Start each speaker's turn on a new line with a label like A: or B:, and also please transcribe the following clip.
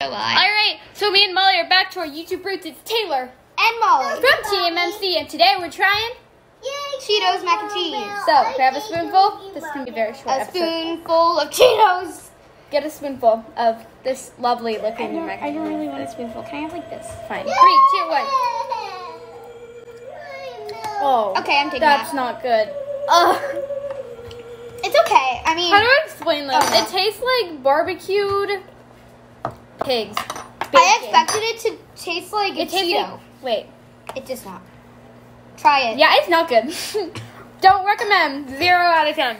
A: a.
B: All right, so me and Molly are back to our YouTube roots. It's Taylor
A: and Molly.
B: from TMMC, and today we're trying.
A: Cheetos mac and cheese.
B: So grab a spoonful. This can be very short.
A: A
B: episode.
A: spoonful of Cheetos.
B: Get a spoonful of this lovely looking mac and cheese.
A: I don't really want a spoonful. Can I have like this?
B: Fine. Three, two, one. Oh.
A: Okay, I'm taking
B: That's
A: that.
B: not good. Ugh.
A: It's okay. I mean,
B: How do I explain this?
A: Oh, no.
B: It tastes like barbecued pigs.
A: I expected it to taste like a
B: It tastes
A: Cheeto.
B: like. Wait.
A: It does not. Try it.
B: Yeah, it's not good. Don't recommend. Zero out of ten.